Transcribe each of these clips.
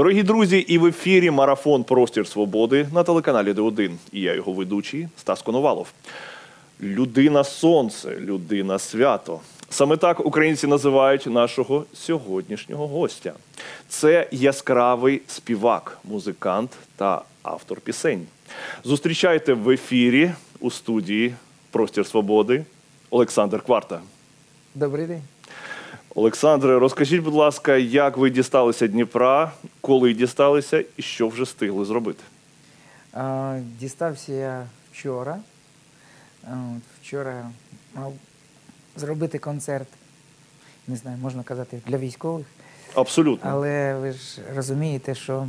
Дорогі друзі, і в ефірі марафон Простір Свободи на телеканалі Д1. І я його ведучий Стас Коновалов. Людина сонце, людина свято. Саме так українці називають нашого сьогоднішнього гостя. Це яскравий співак, музикант та автор пісень. Зустрічайте в ефірі у студії Простір Свободи Олександр Кварта. Добрий день. Олександре, розкажіть, будь ласка, як ви дісталися Дніпра, коли дісталися і що вже встигли зробити? А, дістався я вчора. Вчора мав зробити концерт, не знаю, можна казати, для військових. Абсолютно. Але ви ж розумієте, що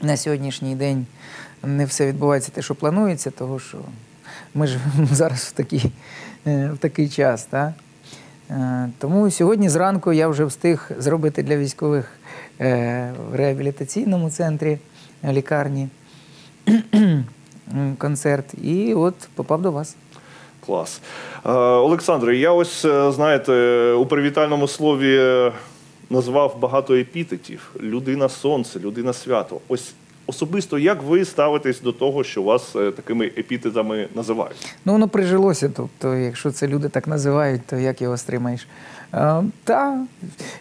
на сьогоднішній день не все відбувається те, що планується, тому що ми живемо зараз в такий, е, в такий час. Так? Е, Тому сьогодні зранку я вже встиг зробити для військових е, в реабілітаційному центрі е, лікарні концерт. І от попав до вас. Клас. Олександре, я ось, знаєте, у привітальному слові назвав багато епітетів: людина сонце, людина свято. Ось особисто як ви ставитесь до того, що вас е, такими епітетами називають? Ну, воно прижилося. Тобто, якщо це люди так називають, то як його стримаєш? А, та,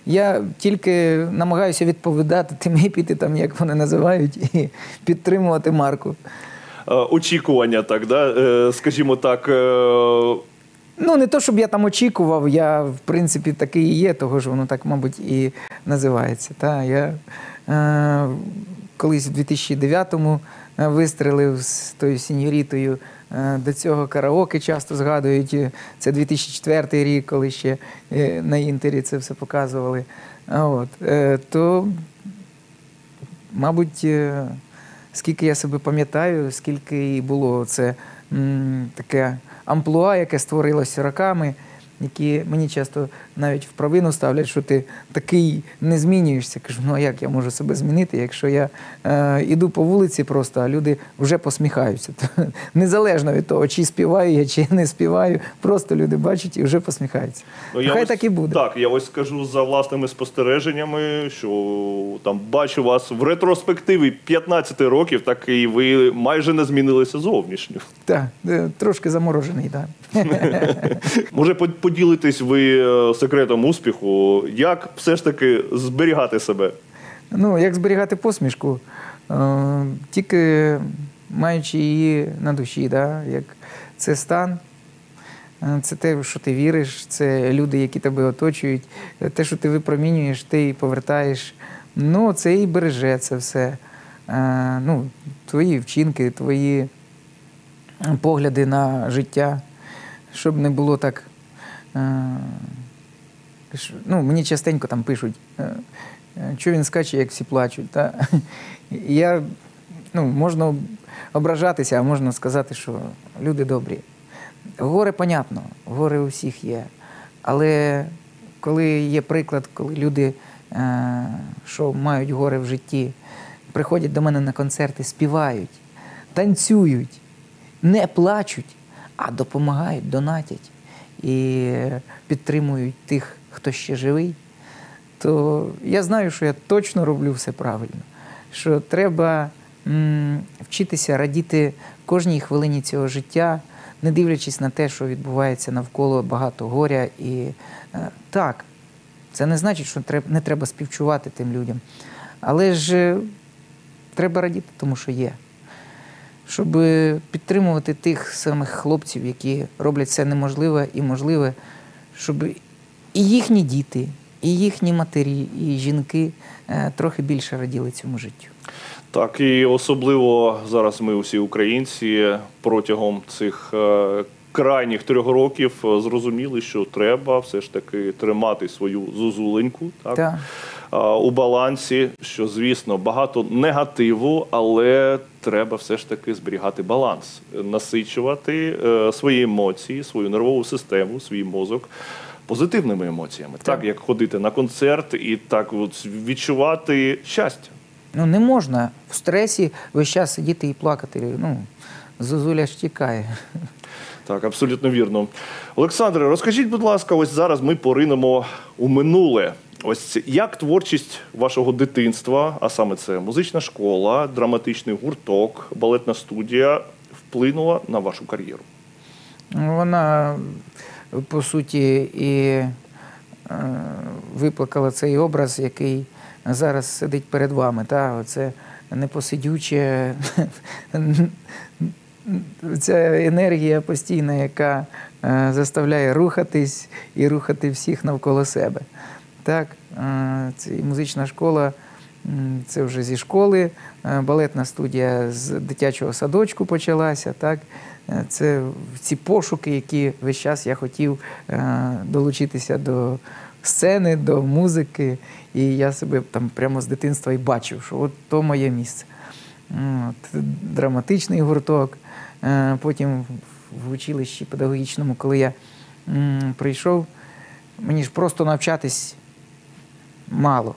я тільки намагаюся відповідати тим епітетам, як вони називають, і підтримувати марку. Е, Очікування, так, да? Е, скажімо так. е, Ну, не то, щоб я там очікував, я, в принципі, такий і є, того ж воно так, мабуть, і називається. Та, я е, колись в 2009-му вистрелив з тою сіньорітою. Е, До цього караоке часто згадують. Це 2004 рік, коли ще е, на інтері це все показували. От, е, то, мабуть, е, скільки я себе пам'ятаю, скільки і було це таке амплуа, яке створилося роками, які мені часто навіть в провину ставлять, що ти такий не змінюєшся. Кажу, ну а як я можу себе змінити, якщо я е, іду по вулиці просто, а люди вже посміхаються. То, незалежно від того, чи співаю я, чи не співаю, просто люди бачать і вже посміхаються. Ну, я Хай ось- так і буде. Так, я ось скажу за власними спостереженнями, що там бачу вас в ретроспективі 15 років, так і ви майже не змінилися зовнішньо. Так, е, трошки заморожений, так. Може, поділитесь ви е, секретом успіху, як все ж таки зберігати себе? Ну, як зберігати посмішку, е, тільки маючи її на душі, да? як це стан, е, це те, в що ти віриш, це люди, які тебе оточують, те, що ти випромінюєш, ти і повертаєш. Ну, це і береже це все. Ну, твої вчинки, твої погляди на життя, щоб не було так. Е, що- Ну, мені частенько там пишуть, е, е, що він скаче, як всі плачуть. Та? Я, ну, можна ображатися, а можна сказати, що люди добрі. Горе, понятно, горе у всіх є. Але коли є приклад, коли люди, е, що мають горе в житті, приходять до мене на концерти, співають, танцюють, не плачуть, а допомагають, донатять і підтримують тих, хто ще живий, то я знаю, що я точно роблю все правильно. Що треба м, вчитися радіти кожній хвилині цього життя, не дивлячись на те, що відбувається навколо багато горя. І е, так, це не значить, що треб- не треба співчувати тим людям. Але ж е, треба радіти, тому що є. Щоб підтримувати тих самих хлопців, які роблять все неможливе і можливе, щоб і їхні діти, і їхні матері, і жінки е, трохи більше раділи цьому життю. Так, і особливо зараз ми усі українці протягом цих е, крайніх трьох років е, зрозуміли, що треба все ж таки тримати свою зозуленьку так, Так. У балансі. Що, звісно, багато негативу, але треба все ж таки зберігати баланс, насичувати е, свої емоції, свою нервову систему, свій мозок. Позитивними емоціями, так. Так. як ходити на концерт і так от відчувати щастя. Ну не можна в стресі весь час сидіти і плакати. Ну, зозуля ж тікає. Так, абсолютно вірно. Олександре, розкажіть, будь ласка, ось зараз ми поринемо у минуле. Ось як творчість вашого дитинства, а саме це музична школа, драматичний гурток, балетна студія, вплинула на вашу кар'єру? Вона, по суті, і е, виплакала цей образ, який зараз сидить перед вами. Та? Оце непосидюче, ця енергія постійна, яка е, заставляє рухатись і рухати всіх навколо себе. Так, це музична школа. Це вже зі школи, е, балетна студія з дитячого садочку почалася. Так? Е, Це ці пошуки, які весь час я хотів е, долучитися до сцени, до музики. І я себе там прямо з дитинства і бачив, що от то моє місце. От, драматичний гурток. Потім в училищі педагогічному, коли я прийшов, мені ж просто навчатись мало.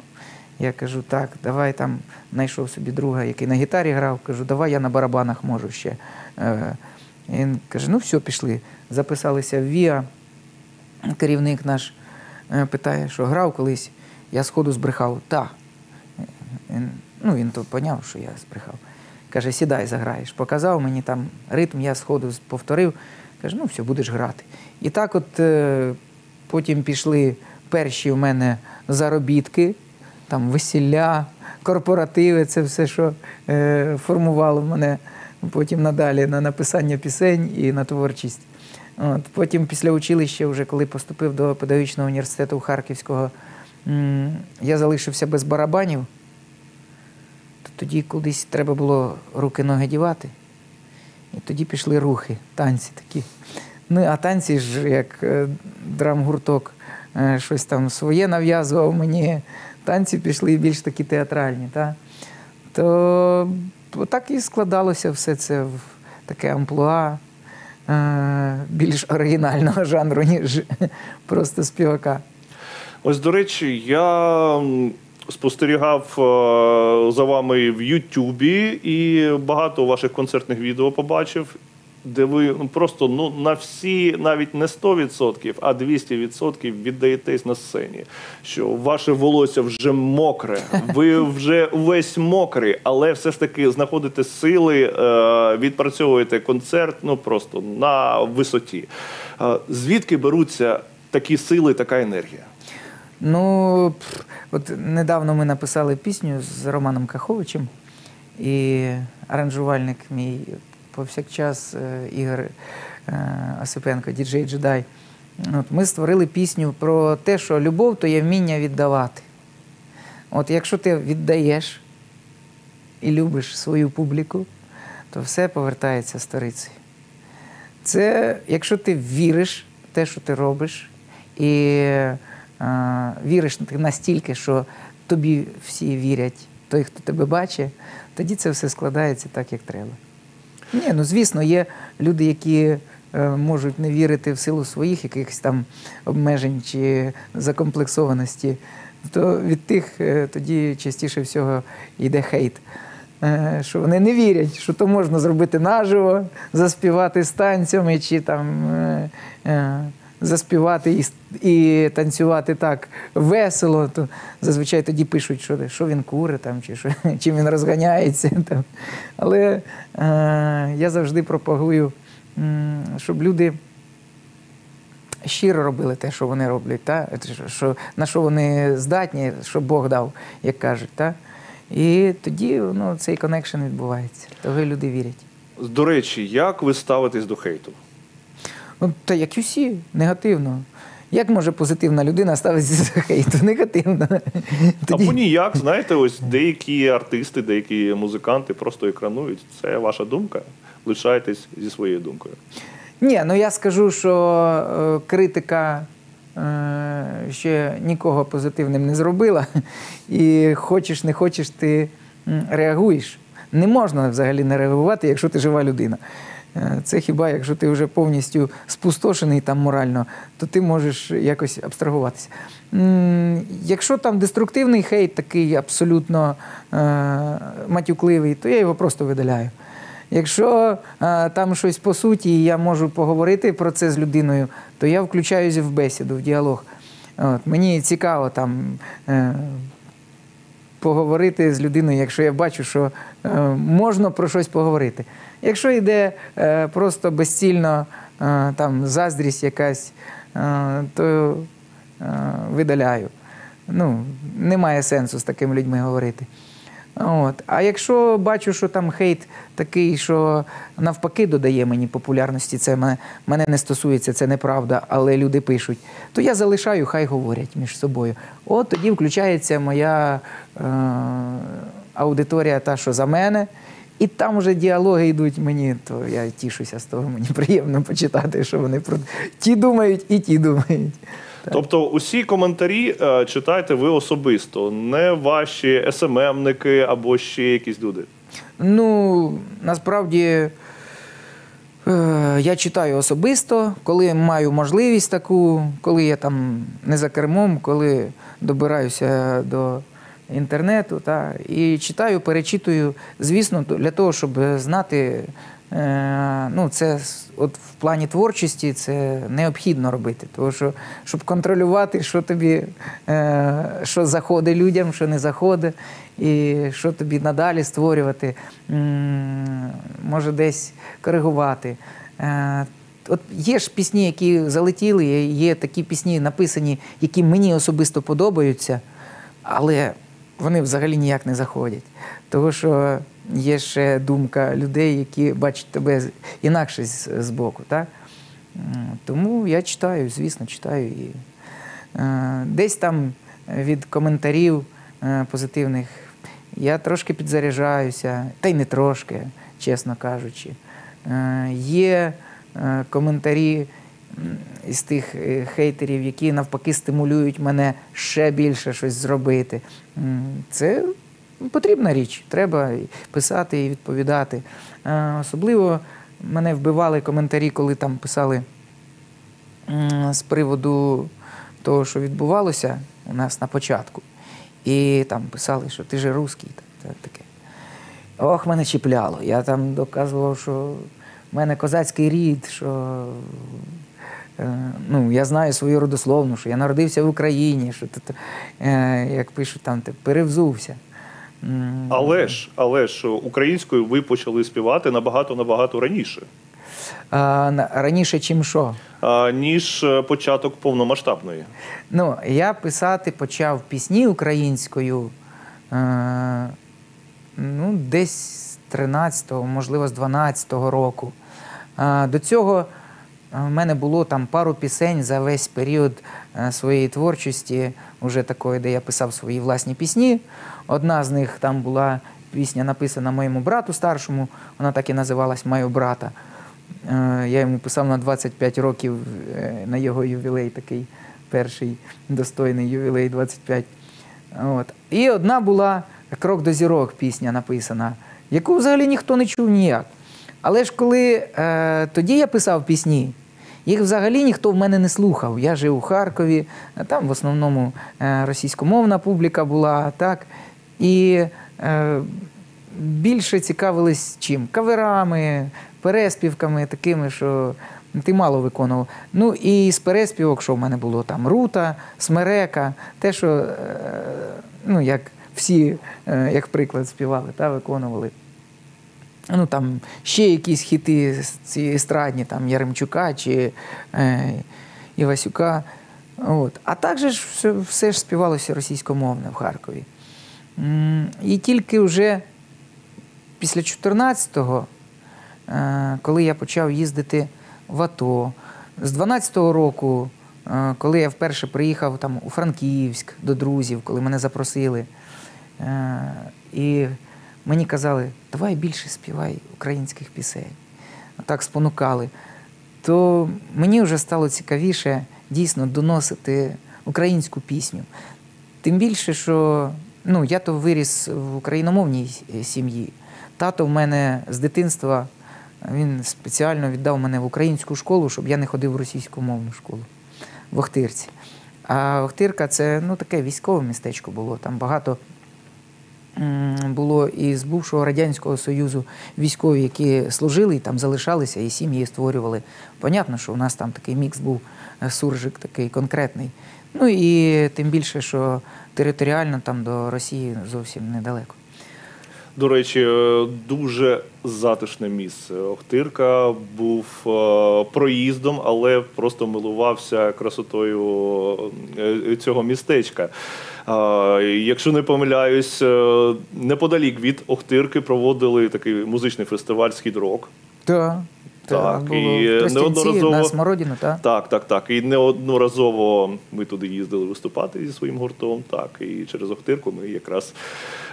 Я кажу, так, давай там знайшов собі друга, який на гітарі грав. Кажу, давай я на барабанах можу ще. Е, Він каже, ну все, пішли. Записалися в ВІА. Керівник наш е, питає, що грав колись. Я сходу збрехав. Та. Він, ну, він то поняв, що я збрехав. Каже, сідай, заграєш. Показав мені там ритм, я сходу повторив. Каже, ну все, будеш грати. І так от е, потім пішли перші у мене заробітки, там весілля, корпоративи, це все, що е, формувало мене потім надалі на написання пісень і на творчість. От, потім після училища, вже коли поступив до педагогічного університету Харківського, я залишився без барабанів. То тоді кудись треба було руки-ноги дівати. І тоді пішли рухи, танці такі. Ну, а танці ж, як е, драмгурток, щось там своє нав'язував мені. Танці пішли більш такі театральні. Та? То так і складалося все це в таке амплуа е, більш оригінального жанру, ніж просто співака. Ось, до речі, я спостерігав е, за вами в Ютубі і багато ваших концертних відео побачив, де ви ну, просто ну, на всі, навіть не 100%, а 200% віддаєтесь на сцені. Що ваше волосся вже мокре, ви вже весь мокрий, але все ж таки знаходите сили, е, відпрацьовуєте концерт ну просто на висоті. Е, Звідки беруться такі сили, така енергія? Ну, от недавно ми написали пісню з Романом Каховичем, і аранжувальник мій повсякчас е, Ігор е, Осипенко, діджей джедай. От ми створили пісню про те, що любов то є вміння віддавати. От якщо ти віддаєш і любиш свою публіку, то все повертається сторицею. Це якщо ти віриш в те, що ти робиш, і е, віриш настільки, що тобі всі вірять, той, хто тебе бачить, тоді це все складається так, як треба. Ні, ну звісно, є люди, які е, можуть не вірити в силу своїх якихось там обмежень чи закомплексованості, то від тих е, тоді частіше всього йде хейт. Е, Що вони не вірять, що то можна зробити наживо, заспівати з танцями, чи там заспівати і, і танцювати так весело. То зазвичай тоді пишуть, що, що він куре, там, чи що, чим він розганяється. Там. Але е, я завжди пропагую, щоб люди щиро робили те, що вони роблять, та? Що, на що вони здатні, що Бог дав, як кажуть. Та? І тоді ну, цей connection відбувається. Того люди вірять. До речі, як ви ставитесь до хейту? Ну, та як і всі, негативно. Як може позитивна людина ставитися до хейту? Негативно. Або ніяк, знаєте, ось деякі артисти, деякі музиканти просто екранують. Це ваша думка. Лишайтесь зі своєю думкою. Ні, ну я скажу, що е, критика е, ще нікого позитивним не зробила. І хочеш, не хочеш, ти реагуєш. Не можна взагалі не реагувати, якщо ти жива людина. Е, Це хіба якщо ти вже повністю спустошений там морально, то ти можеш якось абстрагуватися. Якщо там деструктивний хейт, такий абсолютно е, матюкливий, то я його просто видаляю. Якщо е, там щось по суті, і я можу поговорити про це з людиною, то я включаюся в бесіду, в діалог. От, мені цікаво там. Е, Поговорити з людиною, якщо я бачу, що е, можна про щось поговорити. Якщо йде е, просто безцільно е, там заздрість якась, е, то видаляю. Ну, немає сенсу з такими людьми говорити. От. А якщо бачу, що там хейт такий, що навпаки додає мені популярності, це мене, мене не стосується, це неправда, але люди пишуть, то я залишаю, хай говорять між собою. От тоді включається моя е, аудиторія, та, що за мене. І там вже діалоги йдуть мені, то я тішуся з того, мені приємно почитати, що вони про ті думають і ті думають. Тобто, усі коментарі е, читаєте ви особисто, не ваші СММники або ще якісь люди. Ну, насправді е, я читаю особисто, коли маю можливість таку, коли я там не за кермом, коли добираюся до інтернету. Та, і читаю, перечитую, звісно, для того, щоб знати. е, Ну, це от в плані творчості це необхідно робити. Тому що, щоб контролювати, що тобі, е, що заходить людям, що не заходить, і що тобі надалі створювати, може десь коригувати. Е, От є ж пісні, які залетіли, є такі пісні написані, які мені особисто подобаються, але вони взагалі ніяк не заходять. Тому що є ще думка людей, які бачать тебе інакше з, боку. Тому я читаю, звісно, читаю. І, е, десь там від коментарів е, позитивних я трошки підзаряджаюся, та й не трошки, чесно кажучи. Е, є коментарі із тих е, хейтерів, які навпаки стимулюють мене ще більше щось зробити. Це потрібна річ. Треба писати і відповідати. Е, Особливо мене вбивали коментарі, коли там писали з приводу того, що відбувалося у нас на початку. І там писали, що ти же русський. та- та таке. Ох, мене чіпляло. Я там доказував, що в мене козацький рід, що ну, я знаю свою родословну, що я народився в Україні, що тут, е, як пишуть там, ти перевзувся. Але ж, але ж українською ви почали співати набагато набагато раніше, А, раніше, чим що? а, ніж е, початок повномасштабної. Ну, я писати почав пісні українською е, ну, десь з 13-го, можливо, з 12-го року. Е, до цього е, в мене було там пару пісень за весь період е, своєї творчості, уже такої, де я писав свої власні пісні. Одна з них там була пісня, написана моєму брату старшому, вона так і називалась Маю брата. Е, Я йому писав на 25 років е, на його ювілей, такий перший достойний ювілей 25. От. І одна була Крок до зірок пісня написана, яку взагалі ніхто не чув ніяк. Але ж коли е, тоді я писав пісні, їх взагалі ніхто в мене не слухав. Я жив у Харкові, там в основному е, російськомовна публіка була, так. І е, більше цікавились чим? Каверами, переспівками, такими, що ти мало виконував. Ну і з переспівок, що в мене було там Рута, Смерека, те, що е, ну, як всі, е, як приклад, співали та виконували. Ну там ще якісь хіти ці естрадні, там Яремчука чи е, Івасюка. От. А також все, все ж співалося російськомовне в Харкові. І тільки вже після 14-го, е, коли я почав їздити в АТО, з 12-го року, е, коли я вперше приїхав там у Франківськ до друзів, коли мене запросили, е, і мені казали, давай більше співай українських пісень. Так спонукали. То мені вже стало цікавіше дійсно доносити українську пісню. Тим більше, що ну, я то виріс в україномовній сім'ї. Тато в мене з дитинства він спеціально віддав мене в українську школу, щоб я не ходив в російськомовну школу в Охтирці. А Охтирка це ну, таке військове містечко було. Там багато м, і з бувшого радянського союзу військові, які служили і там залишалися, і сім'ї створювали. Понятно, що у нас там такий мікс був е, суржик, такий конкретний. Ну і тим більше, що територіально там до Росії зовсім недалеко. До речі, е, дуже затишне місце. Охтирка був е, проїздом, але просто милувався красотою е, цього містечка. Якщо не помиляюсь, неподалік від Охтирки проводили такий музичний фестиваль Схід-Рок. Так, Так, було і неодноразово- на Смородіну, так. Так, так, так. І неодноразово ми туди їздили виступати зі своїм гуртом. Так, і через Охтирку ми якраз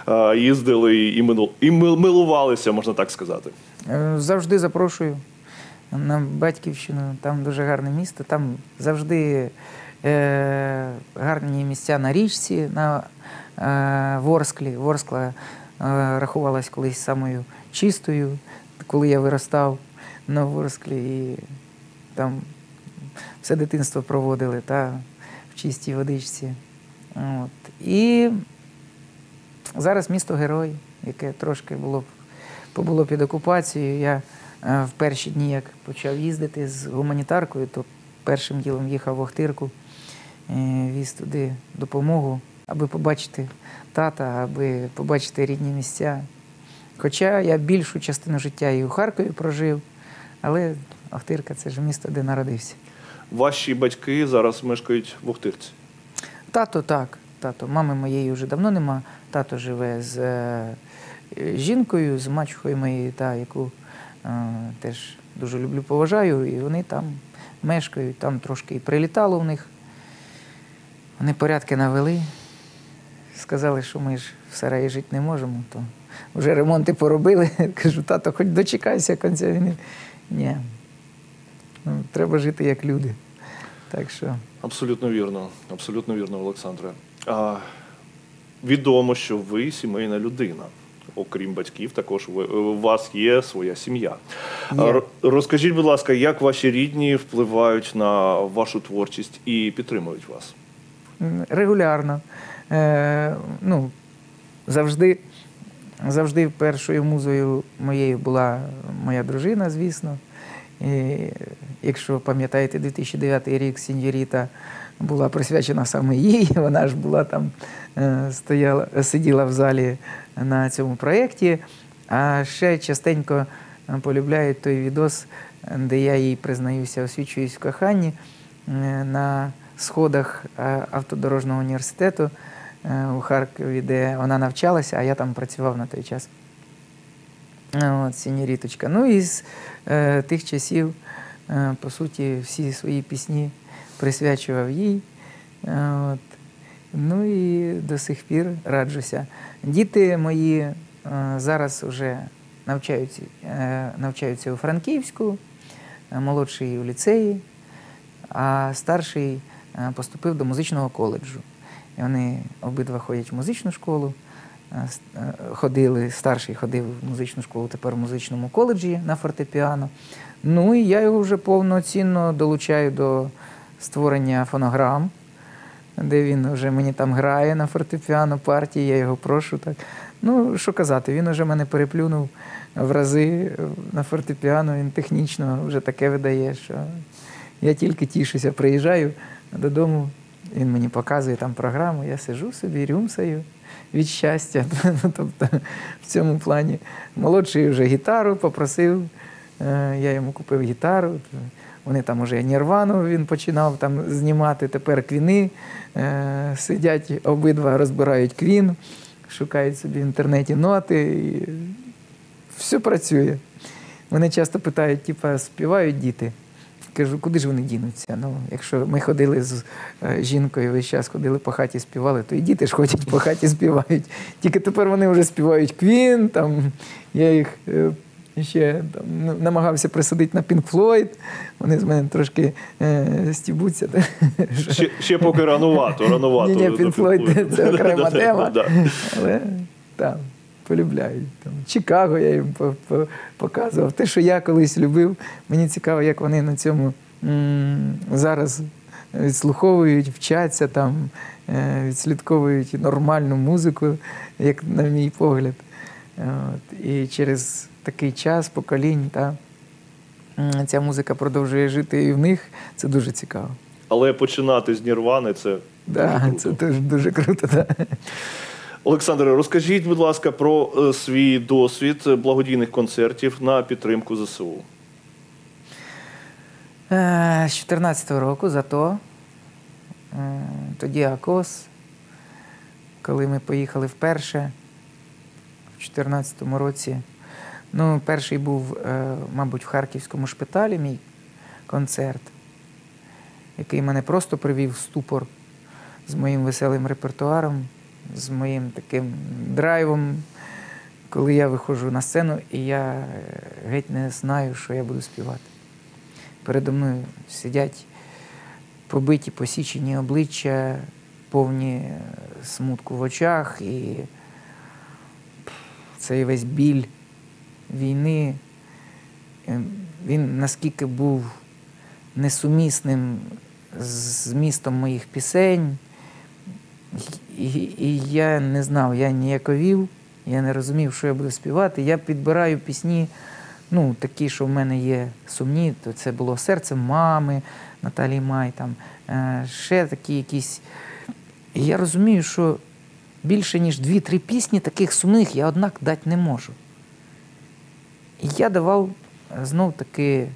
е, їздили і, і милувалися, можна так сказати. Е, Завжди запрошую на батьківщину. Там дуже гарне місто. Там завжди е, гарні місця на річці, на е, Ворсклі. Ворскла е, рахувалась колись самою чистою, коли я виростав на Ворсклі. І там все дитинство проводили та, в чистій водичці. От. І зараз місто герой, яке трошки було побуло під окупацією. Я е, в перші дні, як почав їздити з гуманітаркою, то першим ділом їхав в Охтирку, е, віз туди допомогу, аби побачити тата, аби побачити рідні місця. Хоча я більшу частину життя і у Харкові прожив, але Охтирка це ж місто, де народився. Ваші батьки зараз мешкають в Охтирці. Тато так, тато. Мами моєї вже давно нема. Тато живе з е, жінкою, з мачухою моєю, та, яку е, теж дуже люблю, поважаю, і вони там мешкають, там трошки і прилітало в них. Вони порядки навели. Сказали, що ми ж в сараї жити не можемо, то вже ремонти поробили. Кажу, тато, хоч дочекайся кінця війни. Ні. Ну, треба жити як люди. Так що. Абсолютно вірно, абсолютно вірно, Олександре. А, відомо, що ви сімейна людина. Окрім батьків, також ви, у вас є своя сім'я. Є. Розкажіть, будь ласка, як ваші рідні впливають на вашу творчість і підтримують вас? Регулярно. Е, ну, завжди, завжди першою музою моєю була моя дружина, звісно. І, якщо пам'ятаєте, 2009 рік сіньоріта була присвячена саме їй. Вона ж була там, е, стояла, сиділа в залі на цьому проєкті. А ще частенько е, полюбляють той відос, де я їй признаюся, освічуюсь в коханні е, на сходах автодорожнього університету у Харкові, де вона навчалася, а я там працював на той час. Е, От, сіньоріточка. Ну і з е, тих часів, е, по суті, всі свої пісні присвячував їй. Е, От. Ну і до сих пір раджуся. Діти мої е, зараз вже навчаються, е, навчаються у Франківську, е, молодший у ліцеї, а старший е, поступив до музичного коледжу. І вони обидва ходять в музичну школу. Е, е, Ходили, старший ходив в музичну школу, тепер в музичному коледжі на фортепіано. Ну і я його вже повноцінно долучаю до створення фонограм, де він вже мені там грає на фортепіано партії, я його прошу так. Ну, що казати, він вже мене переплюнув в рази на фортепіано, він технічно вже таке видає, що я тільки тішуся, приїжджаю додому, він мені показує там програму, я сижу собі, рюмсаю від щастя. Ну, тобто в цьому плані молодший вже гітару попросив, е, я йому купив гітару. Вони там уже Нірвану він починав там знімати, тепер квіни. Е, сидять обидва, розбирають квін, шукають собі в інтернеті ноти. І все працює. Вони часто питають, типа, співають діти. Кажу, куди ж вони дінуться? Ну, якщо ми ходили з е, жінкою весь час ходили по хаті, співали, то і діти ж ходять по хаті, співають. Тільки тепер вони вже співають квін. Там, я їх е, ще там, намагався присадити на Pink Floyd. Вони з мене трошки е, стібуться. Ще, ще поки ранувато, ранувато. Ні, ні, Floyd Pink це окрема тема. Але там полюбляють. Там, Чикаго я їм по- по- показував. Те, що я колись любив, мені цікаво, як вони на цьому м, зараз відслуховують, вчаться там, е, відслідковують нормальну музику, як на мій погляд. От, і через такий час, поколінь, та, ця музика продовжує жити і в них. Це дуже цікаво. Але починати з Нірвани це дуже Да, круто. це дуже, дуже круто. Да. Олександре, розкажіть, будь ласка, про е, свій досвід благодійних концертів на підтримку ЗСУ. Е, З 14-го року зато е, тоді Акос, коли ми поїхали вперше в 14-му році. Ну, перший був, мабуть, в Харківському шпиталі мій концерт, який мене просто привів в ступор з моїм веселим репертуаром, з моїм таким драйвом, коли я виходжу на сцену і я е, геть не знаю, що я буду співати. Передо мною сидять побиті, посічені обличчя, повні е, смутку в очах, і цей весь біль війни, е, він наскільки був несумісним з змістом моїх пісень. І, і я не знав, я ніяковів, я не розумів, що я буду співати. Я підбираю пісні, ну, такі, що в мене є сумні, то це було серце мами Наталії Май, там, е, ще такі якісь. І я розумію, що більше, ніж дві-три пісні таких сумних я однак дати не можу. І я давав е, знов таки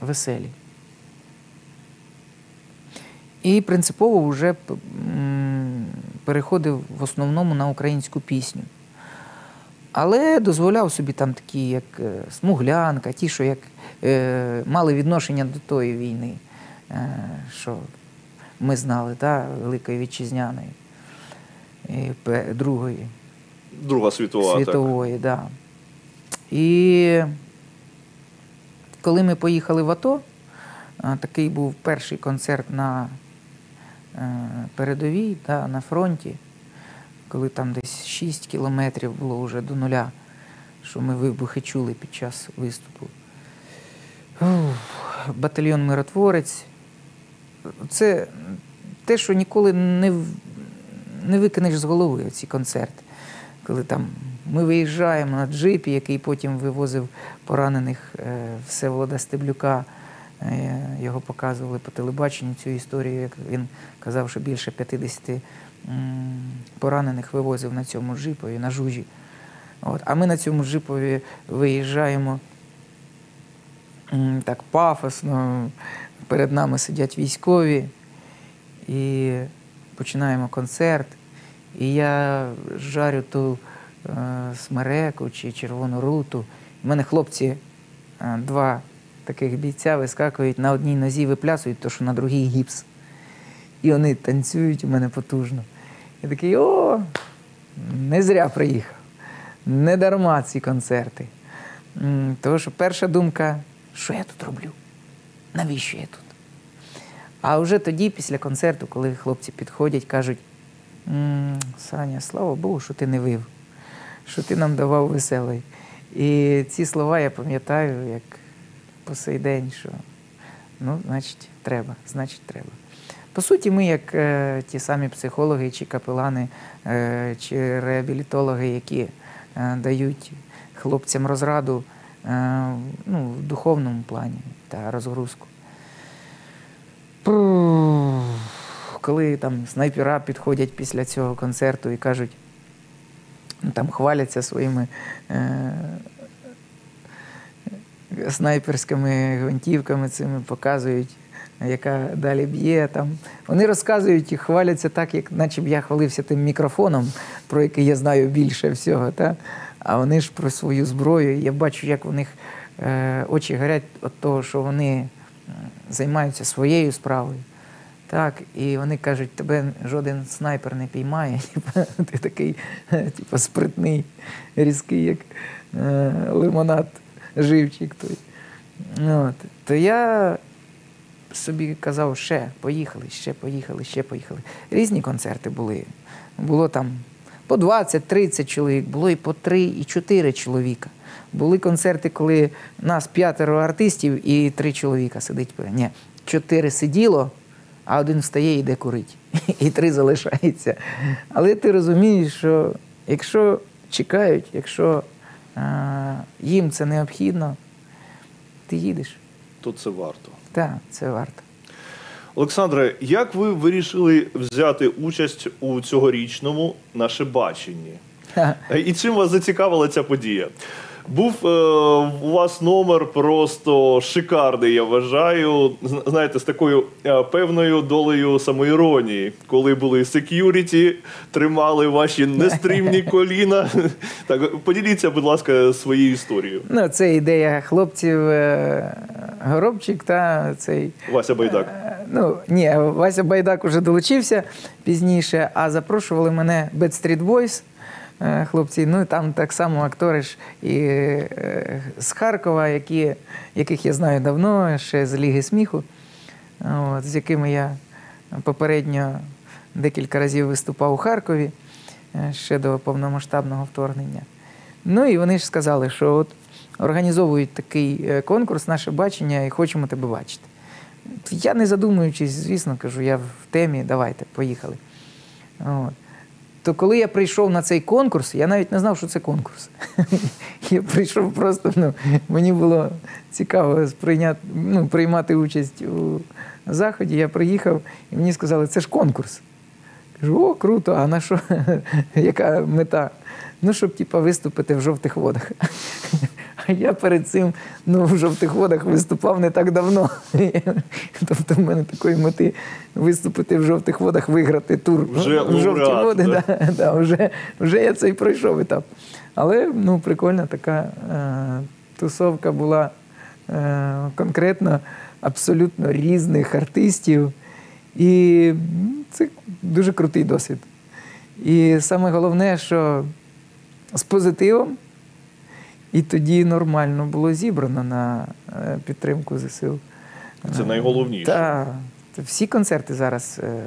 веселі. І принципово вже м, переходив в основному на українську пісню. Але дозволяв собі там такі, як е, Смуглянка, ті, що як, е, мали відношення до тої війни, е, що ми знали, та, Великої Вітчизняної, і пе- Другої Друга світова. Так. да. І коли ми поїхали в АТО, такий був перший концерт на е, передовій, да, на фронті, коли там десь 6 кілометрів було вже до нуля, що ми вибухи чули під час виступу. Ух, Батальйон Миротворець. Це те, що ніколи не, не викинеш з голови ці концерти. Коли там ми виїжджаємо на джипі, який потім вивозив поранених е, Всеволода Стеблюка. Е, Його показували по телебаченню цю історію, як він казав, що більше 50 поранених вивозив на цьому джипові, на жужі. От. А ми на цьому джипові виїжджаємо так пафосно. Перед нами сидять військові, і починаємо концерт. І я жарю ту е, смереку чи червону руту. У мене хлопці, е, два таких бійця, вискакують на одній нозі виплясують, то що на другій гіпс. І вони танцюють у мене потужно. Я такий, о, не зря приїхав. Не дарма ці концерти. Тому що перша думка, що я тут роблю? Навіщо я тут? А вже тоді, після концерту, коли хлопці підходять, кажуть: Саня, слава Богу, що ти не вив, що ти нам давав веселий. І ці слова я пам'ятаю, як по сей день, що ну, значить, треба, значить, треба. По суті, ми, як е, ті самі психологи чи капелани, е, чи реабілітологи, які е, дають хлопцям розраду е, ну, в духовному плані та розгрузку. Коли там снайпера підходять після цього концерту і кажуть, ну, там хваляться своїми е, снайперськими гвинтівками цими, показують, яка далі б'є. Там. Вони розказують і хваляться так, як наче б я хвалився тим мікрофоном, про який я знаю більше всього. Та? А вони ж про свою зброю. Я бачу, як у них е, очі горять від того, що вони займаються своєю справою. Так, і вони кажуть, тебе жоден снайпер не піймає. Ти такий типа, спритний, різкий, як е, лимонад, живчик той. От. То я собі казав, ще поїхали, ще поїхали, ще поїхали. Різні концерти були. Було там по 20-30 чоловік, було і по 3, і 4 чоловіка. Були концерти, коли нас п'ятеро артистів і три чоловіка сидить. Ні, чотири сиділо, а один встає і йде курить. І три залишається. Але ти розумієш, що якщо чекають, якщо їм це необхідно, ти їдеш. То це варто. Так, це варто. Олександре, як ви вирішили взяти участь у цьогорічному наше баченні? І чим вас зацікавила ця подія? Був е, у вас номер просто шикарний, я вважаю. Знаєте, з такою е, певною долею самоіронії, коли були сек'юріті, тримали ваші нестрімні коліна. Так, поділіться, будь ласка, своєю історією. Ну, це ідея хлопців е, Горобчик та цей. Вася Байдак. Е, Ну, ні, Вася Байдак уже долучився пізніше, а запрошували мене Backstreet Boys, е, хлопці. Ну, і там так само актори ж і е, з Харкова, які, яких я знаю давно, ще з Ліги сміху, от, з якими я попередньо декілька разів виступав у Харкові е, ще до повномасштабного вторгнення. Ну і вони ж сказали, що от організовують такий е, конкурс, наше бачення, і хочемо тебе бачити. Я не задумуючись, звісно, кажу, я в темі, давайте, поїхали. От. То коли я прийшов на цей конкурс, я навіть не знав, що це конкурс. Я прийшов просто, ну, мені було цікаво сприйняти, ну, приймати участь у заході. Я приїхав і мені сказали, це ж конкурс. Кажу, о, круто, а на що? Яка мета? Ну, щоб типа, виступити в жовтих водах. Я перед цим ну, в жовтих водах виступав не так давно. Тобто в мене такої мети виступити в жовтих водах, виграти тур Вже в жовті лауреат, води. да? Да, да, вже, вже я цей пройшов етап. Але ну, прикольна така е, тусовка була е, конкретно абсолютно різних артистів. І це дуже крутий досвід. І саме головне, що з позитивом, і тоді нормально було зібрано на е, підтримку ЗСУ. Це найголовніше. Так. Всі концерти зараз е,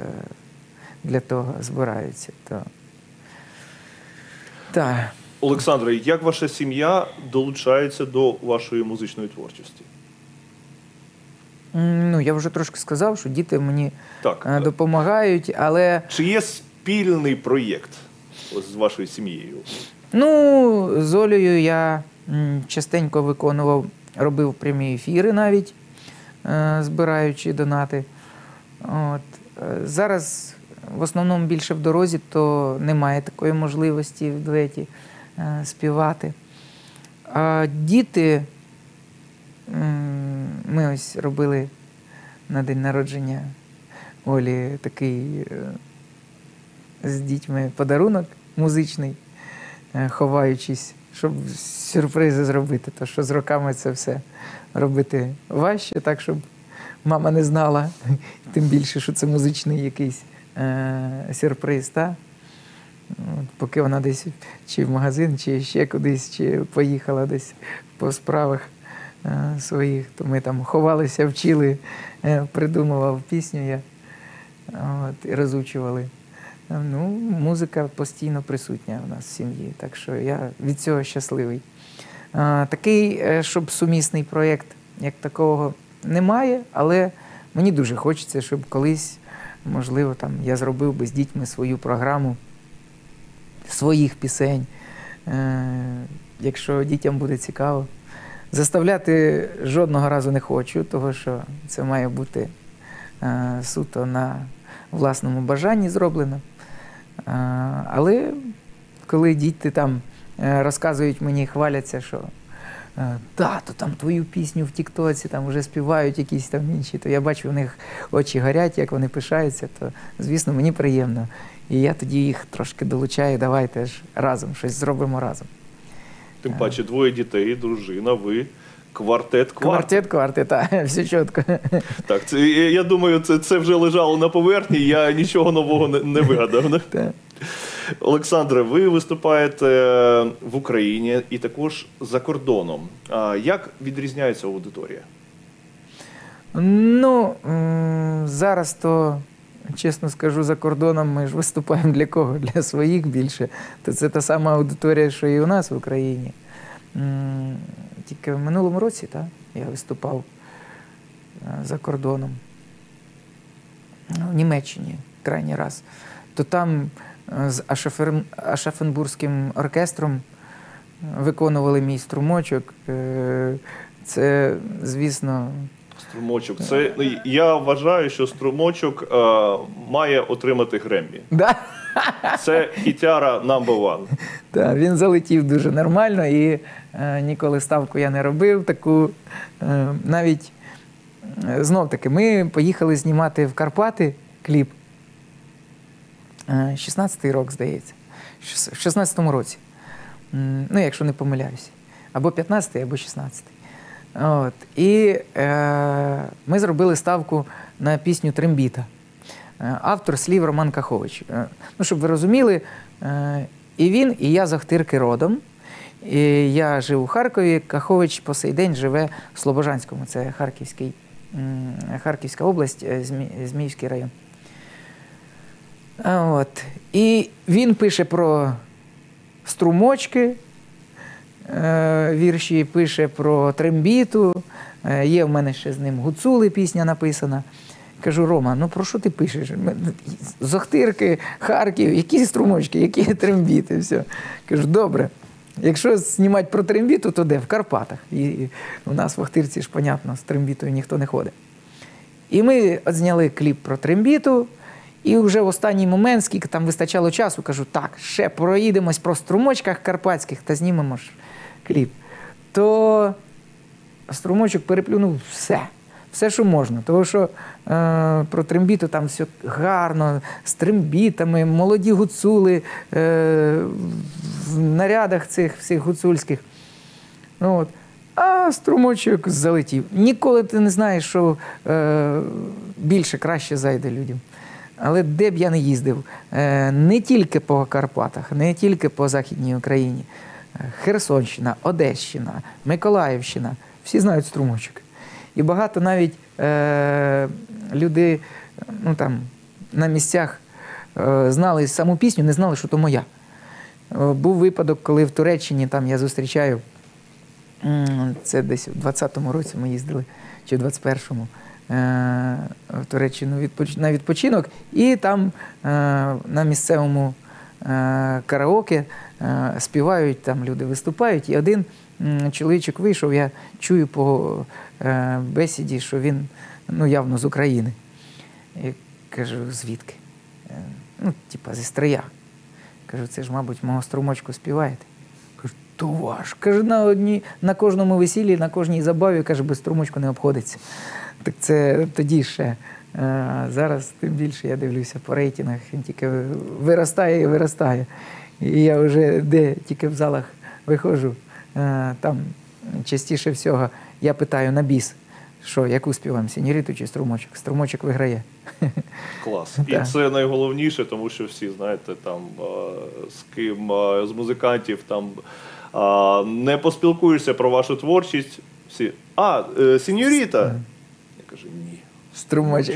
для того збираються. То... Так. Олександре, як ваша сім'я долучається до вашої музичної творчості? Ну, я вже трошки сказав, що діти мені Так. е, допомагають, але Чи є спільний проєкт з вашою сім'єю? Ну, з Олею я частенько виконував, робив прямі ефіри навіть, е, збираючи донати. От. Е, Зараз в основному більше в дорозі, то немає такої можливості в дуеті е, співати. А діти, ми ось робили на день народження Олі такий з дітьми подарунок музичний ховаючись, щоб сюрпризи зробити. То що з роками це все робити важче, так щоб мама не знала, тим більше, що це музичний якийсь е- сюрприз. Та? Поки вона десь чи в магазин, чи ще кудись, чи поїхала десь по справах е- своїх, то ми там ховалися, вчили, е- придумував пісню я от, і розучували. Ну, музика постійно присутня в нас в сім'ї, так що я від цього щасливий. Такий, е, щоб сумісний проєкт, як такого, немає, але мені дуже хочеться, щоб колись, можливо, там я зробив би з дітьми свою програму своїх пісень. Е, якщо дітям буде цікаво. Заставляти жодного разу не хочу, тому що це має бути е, суто на власному бажанні зроблено. Але коли діти там е, розказують мені, хваляться, що е, тато, там твою пісню в Тіктоці там вже співають якісь там інші, то я бачу, у них очі горять, як вони пишаються, то звісно мені приємно. І я тоді їх трошки долучаю, давайте ж разом щось зробимо разом. Тим паче двоє дітей, дружина, ви. Квартет, квартет. Квартет, квартет, так, все чітко. Так, це, я думаю, це, це вже лежало на поверхні, я нічого нового не, не вигадав. да? Так. Олександре, ви виступаєте в Україні і також за кордоном. А як відрізняється аудиторія? Ну, зараз то, чесно скажу, за кордоном ми ж виступаємо для кого? Для своїх більше. То це та сама аудиторія, що і у нас в Україні. Тільки в минулому році так, я виступав е, за кордоном. Ну, В Німеччині крайній раз. То там з Ашафенбурзьким оркестром виконували мій струмочок. Е, Це, звісно, Струмочок. Це ну, я вважаю, що струмочок е, має отримати Греммі. да, Це хітяра number one. та, він залетів дуже нормально і е, ніколи ставку я не робив. Таку е, навіть е, знов таки, ми поїхали знімати в Карпати кліп. Е, 16-й рок, здається. В 16-му році. Ну, якщо не помиляюся. Або 15-й, або 16-й. От. І е, ми зробили ставку на пісню Трембіта. Е, Автор слів Роман Кахович. Е, Ну, щоб ви розуміли, е, і він, і я з Охтирки родом. І я жив у Харкові. Кахович по сей день живе в Слобожанському, це Харківський, Харківська область, е, Зміївський район. От. І він пише про струмочки, е, вірші пише про трембіту. Е, Є в мене ще з ним гуцули пісня написана. Кажу, Рома, ну про що ти пишеш? Ми- З Охтирки, Харків, які струмочки, які трембіти, все. Кажу, добре. Якщо знімати про трембіту, то де? В Карпатах. І у нас в Охтирці ж, понятно, з трембітою ніхто не ходить. І ми зняли кліп про трембіту, і вже в останній момент, скільки там вистачало часу, кажу, так, ще проїдемось про струмочках карпатських та знімемо ж кліп. То струмочок переплюнув все. Все, що можна. Тому що е, про трембіту там все гарно, з трембітами, молоді гуцули е, в нарядах цих всіх гуцульських. Ну, от. А струмочок залетів. Ніколи ти не знаєш, що е, більше краще зайде людям. Але де б я не їздив, е, не тільки по Карпатах, не тільки по Західній Україні. Е, Херсонщина, Одещина, Миколаївщина всі знають струмочок. І багато навіть е, люди ну, там, на місцях е, знали саму пісню, не знали, що то моя. Е, Був випадок, коли в Туреччині там я зустрічаю, це десь у 20-му році ми їздили, чи в 21-му, е, в Туреччину на відпочинок, і там е, на місцевому караоке співають, там люди виступають, і один чоловічок вийшов, я чую по е, бесіді, що він ну, явно з України. І кажу, звідки? Е, Ну, типа, зі Стрия. Кажу, це ж, мабуть, мого струмочку співаєте. Кажу, то ваш. Каже, на одній, на кожному весіллі, на кожній забаві, каже, без струмочку не обходиться. Так це тоді ще. Е, Зараз тим більше я дивлюся по рейтингах, він тільки виростає і виростає. І я вже де тільки в залах виходжу, там частіше всього я питаю на біс, що, яку співаємо, сіньоріту чи струмочок? Струмочок виграє. Клас. І це найголовніше, тому що всі, знаєте, там е, з ким е, з музикантів там е, не поспілкуєшся про вашу творчість. Всі. А, е, сеньоріта. Я кажу, ні. Струмочок.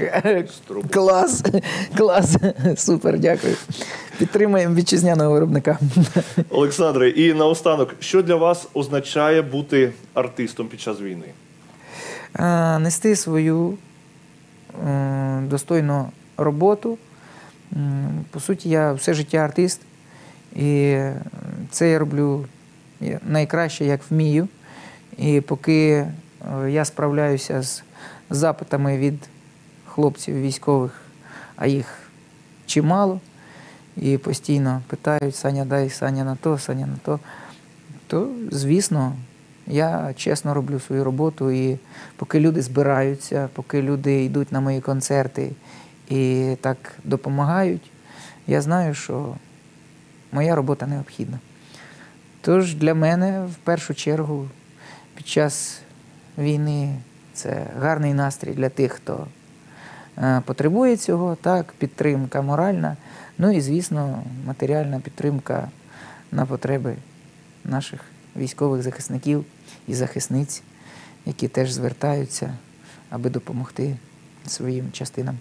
Струмочок. Клас, клас, супер, дякую. Підтримуємо вітчизняного виробника. Олександре, і наостанок, що для вас означає бути артистом під час війни? Е, Нести свою е, достойну роботу. По суті, я все життя артист, і це я роблю найкраще, як вмію. І поки е, я справляюся з запитами від хлопців військових, а їх чимало, і постійно питають: Саня, дай Саня на то, Саня на то, то звісно, я чесно роблю свою роботу. І поки люди збираються, поки люди йдуть на мої концерти і так допомагають, я знаю, що моя робота необхідна. Тож для мене в першу чергу під час війни це гарний настрій для тих, хто е, потребує цього, так, підтримка моральна, ну і, звісно, матеріальна підтримка на потреби наших військових захисників і захисниць, які теж звертаються, аби допомогти своїм частинам.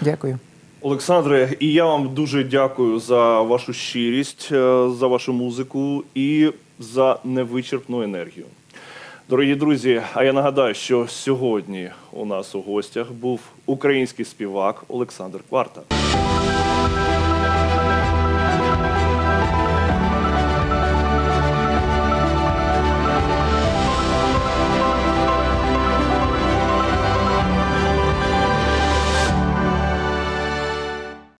Дякую. Олександре, і я вам дуже дякую за вашу щирість, е, за вашу музику і за невичерпну енергію. Дорогі друзі, а я нагадаю, що сьогодні у нас у гостях був український співак Олександр Кварта.